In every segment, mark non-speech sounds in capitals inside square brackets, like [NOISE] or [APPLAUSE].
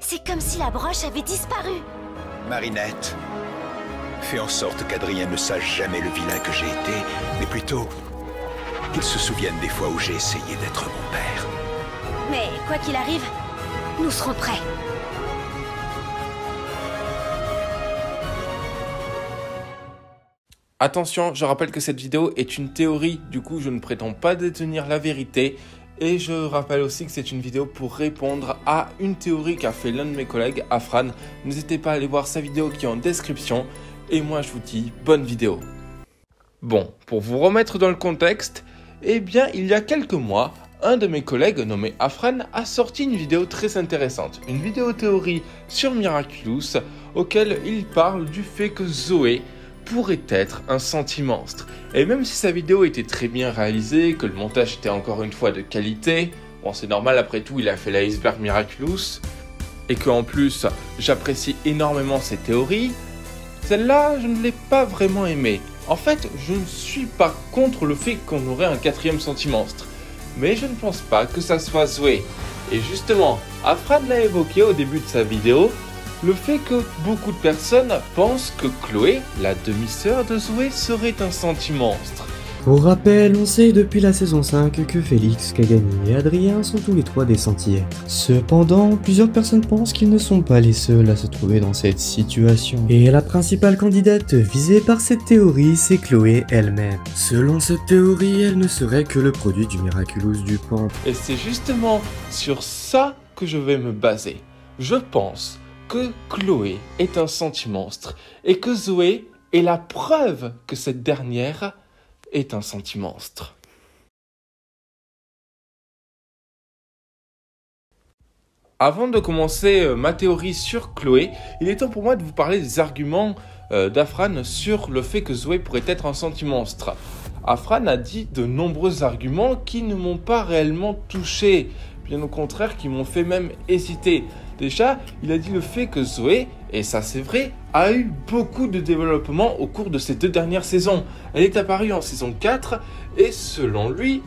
C'est comme si la broche avait disparu. Marinette, fais en sorte qu'Adrien ne sache jamais le vilain que j'ai été, mais plutôt qu'il se souvienne des fois où j'ai essayé d'être mon père. Mais quoi qu'il arrive, nous serons prêts. Attention, je rappelle que cette vidéo est une théorie, du coup je ne prétends pas détenir la vérité. Et je rappelle aussi que c'est une vidéo pour répondre à une théorie qu'a fait l'un de mes collègues, Afran. N'hésitez pas à aller voir sa vidéo qui est en description. Et moi je vous dis bonne vidéo. Bon, pour vous remettre dans le contexte, eh bien il y a quelques mois, un de mes collègues nommé Afran a sorti une vidéo très intéressante. Une vidéo théorie sur Miraculous, auquel il parle du fait que Zoé pourrait être un sentimonstre. Et même si sa vidéo était très bien réalisée, que le montage était encore une fois de qualité, bon c'est normal après tout il a fait l'iceberg Miraculous, et qu'en plus j'apprécie énormément ses théories, celle-là je ne l'ai pas vraiment aimée. En fait, je ne suis pas contre le fait qu'on aurait un quatrième sentimonstre, mais je ne pense pas que ça soit Zoé. Et justement, Afrad l'a évoqué au début de sa vidéo, le fait que beaucoup de personnes pensent que Chloé, la demi-sœur de Zoé, serait un sentimonstre. Pour rappel, on sait depuis la saison 5 que Félix, Kagami et Adrien sont tous les trois des sentiers. Cependant, plusieurs personnes pensent qu'ils ne sont pas les seuls à se trouver dans cette situation. Et la principale candidate visée par cette théorie, c'est Chloé elle-même. Selon cette théorie, elle ne serait que le produit du Miraculous du Pan. Et c'est justement sur ça que je vais me baser. Je pense que Chloé est un sentimonstre et que Zoé est la preuve que cette dernière est un sentimonstre. Avant de commencer euh, ma théorie sur Chloé, il est temps pour moi de vous parler des arguments euh, d'Afran sur le fait que Zoé pourrait être un sentimonstre. Afran a dit de nombreux arguments qui ne m'ont pas réellement touché, bien au contraire qui m'ont fait même hésiter. Déjà, il a dit le fait que Zoé, et ça c'est vrai, a eu beaucoup de développement au cours de ces deux dernières saisons. Elle est apparue en saison 4 et selon lui,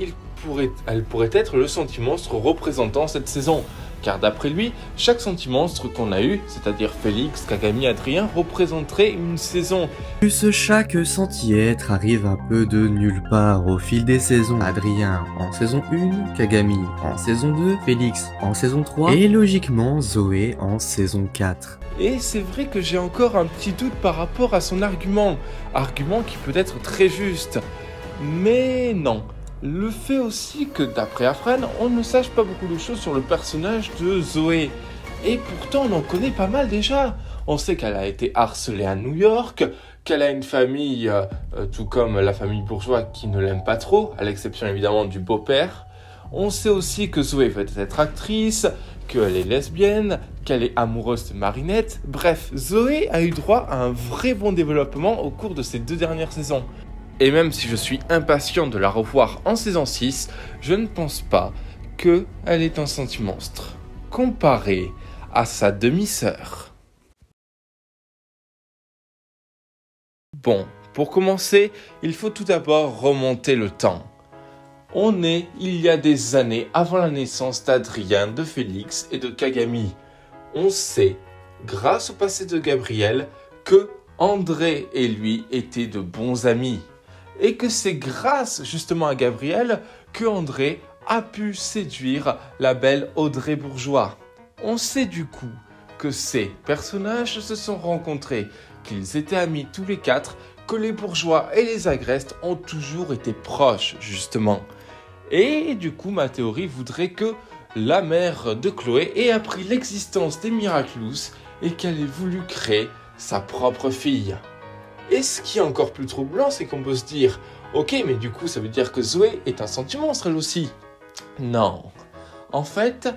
elle pourrait être le sentimonstre représentant cette saison. Car d'après lui, chaque sentimonstre qu'on a eu, c'est-à-dire Félix, Kagami, Adrien, représenterait une saison. Plus chaque senti-être arrive un peu de nulle part au fil des saisons. Adrien en saison 1, Kagami en saison 2, Félix en saison 3 et logiquement Zoé en saison 4. Et c'est vrai que j'ai encore un petit doute par rapport à son argument. Argument qui peut être très juste. Mais non le fait aussi que d'après Afran, on ne sache pas beaucoup de choses sur le personnage de Zoé. Et pourtant, on en connaît pas mal déjà. On sait qu'elle a été harcelée à New York, qu'elle a une famille, euh, tout comme la famille bourgeoise, qui ne l'aime pas trop, à l'exception évidemment du beau-père. On sait aussi que Zoé veut être actrice, qu'elle est lesbienne, qu'elle est amoureuse de Marinette. Bref, Zoé a eu droit à un vrai bon développement au cours de ces deux dernières saisons. Et même si je suis impatient de la revoir en saison 6, je ne pense pas qu'elle est un sentimonstre, comparé à sa demi-sœur. Bon, pour commencer, il faut tout d'abord remonter le temps. On est il y a des années avant la naissance d'Adrien, de Félix et de Kagami. On sait, grâce au passé de Gabriel, que André et lui étaient de bons amis et que c'est grâce justement à Gabriel que André a pu séduire la belle Audrey Bourgeois. On sait du coup que ces personnages se sont rencontrés, qu'ils étaient amis tous les quatre, que les bourgeois et les agrestes ont toujours été proches justement. Et du coup ma théorie voudrait que la mère de Chloé ait appris l'existence des Miraculous et qu'elle ait voulu créer sa propre fille. Et ce qui est encore plus troublant, c'est qu'on peut se dire, ok, mais du coup, ça veut dire que Zoé est un sentimonstre elle aussi. Non. En fait,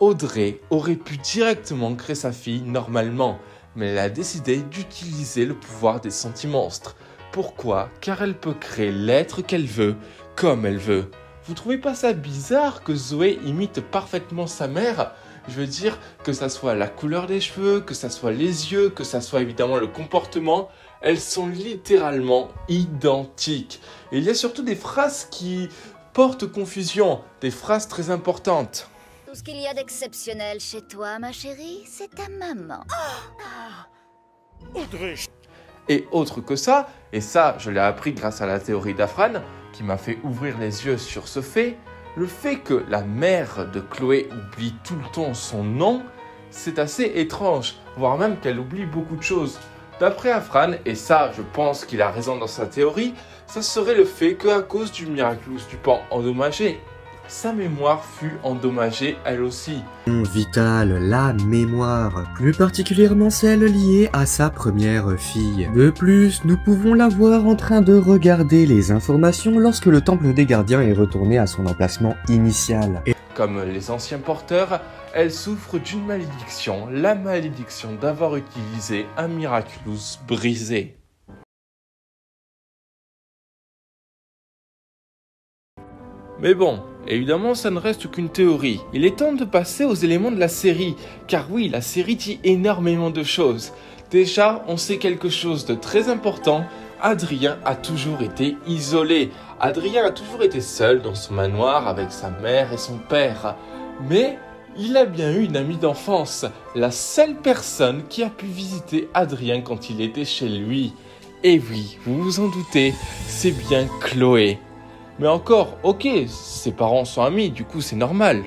Audrey aurait pu directement créer sa fille normalement, mais elle a décidé d'utiliser le pouvoir des sentimonstres. Pourquoi? Car elle peut créer l'être qu'elle veut, comme elle veut. Vous trouvez pas ça bizarre que Zoé imite parfaitement sa mère? Je veux dire que ça soit la couleur des cheveux, que ça soit les yeux, que ça soit évidemment le comportement, elles sont littéralement identiques. il y a surtout des phrases qui portent confusion, des phrases très importantes. Tout ce qu'il y a d'exceptionnel chez toi, ma chérie, c'est ta maman. Et autre que ça, et ça je l'ai appris grâce à la théorie d'Afran, qui m'a fait ouvrir les yeux sur ce fait, le fait que la mère de Chloé oublie tout le temps son nom, c'est assez étrange, voire même qu'elle oublie beaucoup de choses. D'après Afran, et ça je pense qu'il a raison dans sa théorie, ça serait le fait qu'à cause du Miraculous du pan endommagé, sa mémoire fut endommagée elle aussi. Vital, la mémoire, plus particulièrement celle liée à sa première fille. De plus, nous pouvons la voir en train de regarder les informations lorsque le temple des gardiens est retourné à son emplacement initial. Et Comme les anciens porteurs, elle souffre d'une malédiction, la malédiction d'avoir utilisé un Miraculous brisé. Mais bon, évidemment, ça ne reste qu'une théorie. Il est temps de passer aux éléments de la série, car oui, la série dit énormément de choses. Déjà, on sait quelque chose de très important. Adrien a toujours été isolé. Adrien a toujours été seul dans son manoir avec sa mère et son père. Mais il a bien eu une amie d'enfance, la seule personne qui a pu visiter Adrien quand il était chez lui. Et oui, vous vous en doutez, c'est bien Chloé. Mais encore, ok, ses parents sont amis, du coup c'est normal.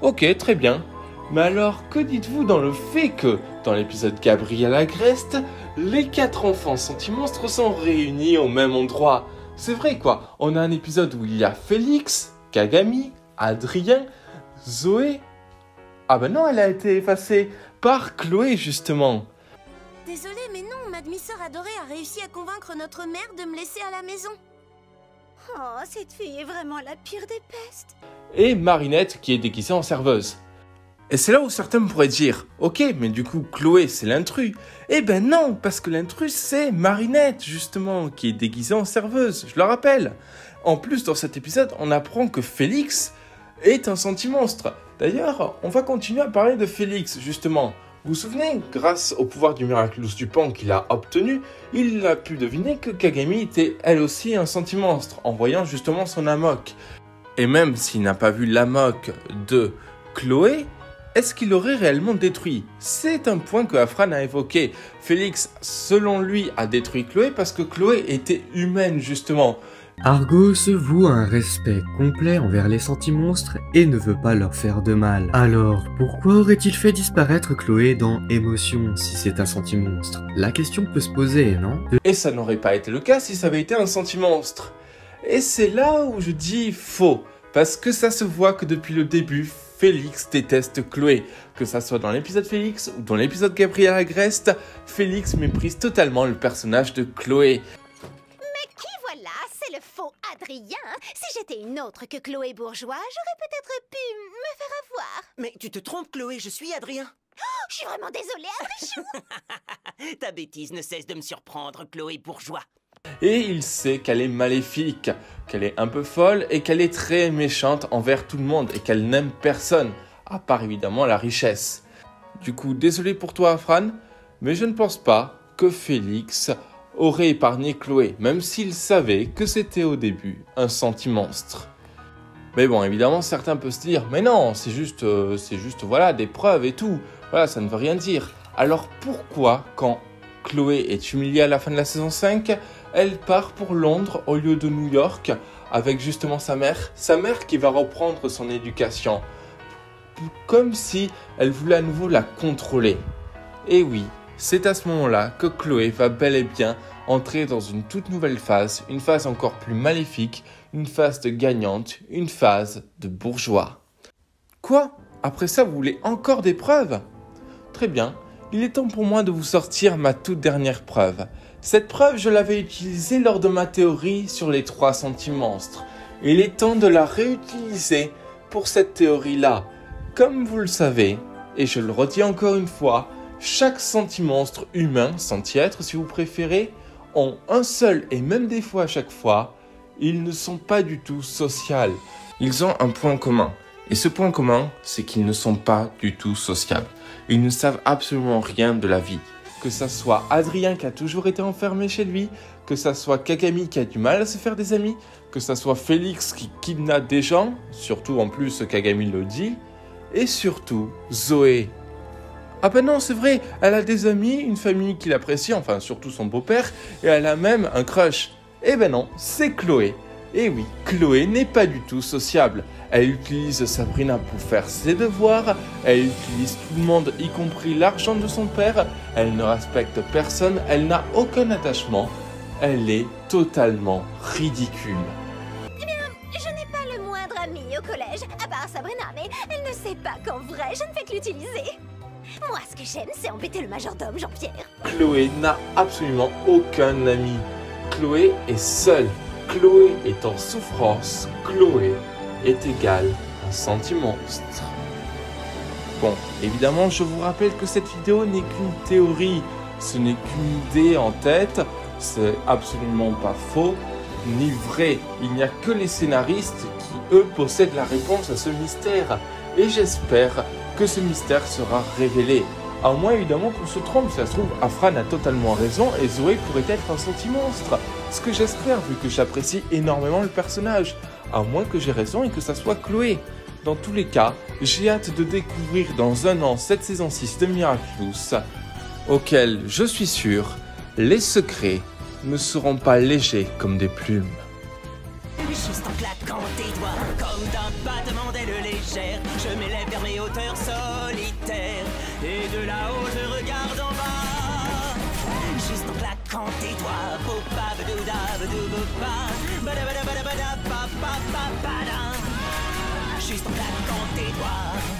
Ok, très bien. Mais alors, que dites-vous dans le fait que, dans l'épisode Gabriel Agreste, les quatre enfants sentimonstres sont réunis au même endroit? C'est vrai quoi, on a un épisode où il y a Félix, Kagami, Adrien, Zoé. Ah ben non, elle a été effacée par Chloé justement. Désolée, mais non, ma demi-sœur adorée a réussi à convaincre notre mère de me laisser à la maison. Oh, cette fille est vraiment la pire des pestes. et Marinette qui est déguisée en serveuse. Et c'est là où certains pourraient dire, ok, mais du coup Chloé c'est l'intrus. Eh ben non, parce que l'intrus c'est Marinette justement, qui est déguisée en serveuse, je le rappelle. En plus dans cet épisode, on apprend que Félix est un sentimonstre. D'ailleurs, on va continuer à parler de Félix justement. Vous vous souvenez, grâce au pouvoir du Miraculous du Pan qu'il a obtenu, il a pu deviner que Kagami était elle aussi un sentimonstre, en voyant justement son amok. Et même s'il n'a pas vu l'amok de Chloé, est-ce qu'il aurait réellement détruit? C'est un point que Afran a évoqué. Félix, selon lui, a détruit Chloé parce que Chloé était humaine justement. Argo se voue un respect complet envers les sentimonstres et ne veut pas leur faire de mal. Alors, pourquoi aurait-il fait disparaître Chloé dans Émotion si c'est un sentimonstre? La question peut se poser, non? Et ça n'aurait pas été le cas si ça avait été un sentimonstre. Et c'est là où je dis faux. Parce que ça se voit que depuis le début, Félix déteste Chloé. Que ça soit dans l'épisode Félix ou dans l'épisode Gabriel Agreste, Félix méprise totalement le personnage de Chloé. Adrien. Si j'étais une autre que Chloé Bourgeois, j'aurais peut-être pu me faire avoir. Mais tu te trompes, Chloé, je suis Adrien. Je suis vraiment désolée, Adrichou. [LAUGHS] Ta bêtise ne cesse de me surprendre, Chloé Bourgeois. Et il sait qu'elle est maléfique, qu'elle est un peu folle et qu'elle est très méchante envers tout le monde et qu'elle n'aime personne, à part évidemment la richesse. Du coup, désolé pour toi, Fran, mais je ne pense pas que Félix aurait épargné Chloé, même s'il savait que c'était au début un sentimonstre. Mais bon, évidemment, certains peuvent se dire, mais non, c'est juste, euh, c'est juste, voilà, des preuves et tout. Voilà, ça ne veut rien dire. Alors pourquoi, quand Chloé est humiliée à la fin de la saison 5, elle part pour Londres au lieu de New York avec justement sa mère, sa mère qui va reprendre son éducation, comme si elle voulait à nouveau la contrôler. Et oui, c'est à ce moment-là que Chloé va bel et bien entrer dans une toute nouvelle phase, une phase encore plus maléfique, une phase de gagnante, une phase de bourgeois. Quoi? Après ça, vous voulez encore des preuves? Très bien, il est temps pour moi de vous sortir ma toute dernière preuve. Cette preuve, je l'avais utilisée lors de ma théorie sur les trois sentimonstres. Il est temps de la réutiliser pour cette théorie-là. Comme vous le savez, et je le redis encore une fois, chaque sentimonstre humain, sentiêtre si vous préférez, ont un seul et même fois à chaque fois, ils ne sont pas du tout sociaux. Ils ont un point commun. Et ce point commun, c'est qu'ils ne sont pas du tout sociables. Ils ne savent absolument rien de la vie. Que ça soit Adrien qui a toujours été enfermé chez lui, que ça soit Kagami qui a du mal à se faire des amis, que ça soit Félix qui kidnappe des gens, surtout en plus Kagami le dit, et surtout Zoé. Ah ben non, c'est vrai, elle a des amis, une famille qui l'apprécie, enfin surtout son beau-père, et elle a même un crush. Eh ben non, c'est Chloé. Et oui, Chloé n'est pas du tout sociable. Elle utilise Sabrina pour faire ses devoirs, elle utilise tout le monde, y compris l'argent de son père, elle ne respecte personne, elle n'a aucun attachement, elle est totalement ridicule. Eh bien, je n'ai pas le moindre ami au collège, à part Sabrina, mais elle ne sait pas qu'en vrai, je ne fais que l'utiliser. Moi, ce que j'aime, c'est embêter le majordome, Jean-Pierre. Chloé n'a absolument aucun ami. Chloé est seule. Chloé est en souffrance. Chloé est égale à un sentimonstre. Bon, évidemment, je vous rappelle que cette vidéo n'est qu'une théorie. Ce n'est qu'une idée en tête. C'est absolument pas faux ni vrai. Il n'y a que les scénaristes qui, eux, possèdent la réponse à ce mystère. Et j'espère que ce mystère sera révélé. À moins évidemment qu'on se trompe, ça se trouve, Afran a totalement raison et Zoé pourrait être un senti-monstre. Ce que j'espère vu que j'apprécie énormément le personnage. À moins que j'ai raison et que ça soit Chloé. Dans tous les cas, j'ai hâte de découvrir dans un an cette saison 6 de Miraculous, auquel je suis sûr, les secrets ne seront pas légers comme des plumes. Comme d'un battement d'aile légère, je m'élève vers mes hauteurs solitaires. Et de là-haut, je regarde en bas. Juste en claquant tes doigts, popa, badouda, badou, bopa, bada, bada, bada, bada, pa, pa, pa, bada. Juste en claquant tes doigts.